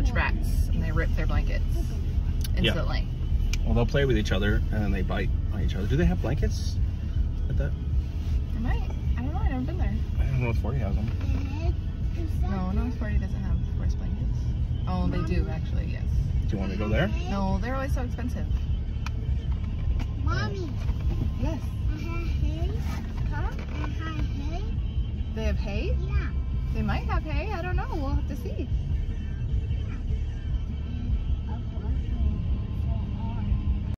catch rats and they rip their blankets instantly. Well, they'll play with each other and then they bite on each other. Do they have blankets? At that? They might. I don't know. I've never been there. I don't know if Forty has them. No, no, Sporty doesn't have horse blankets. Oh, they do actually. Yes. Do you want to go there? No, they're always so expensive. Mommy, Yes. I have hay. Huh? Have hay. They have hay. Yeah. They might have hay. I don't know. We'll have to see.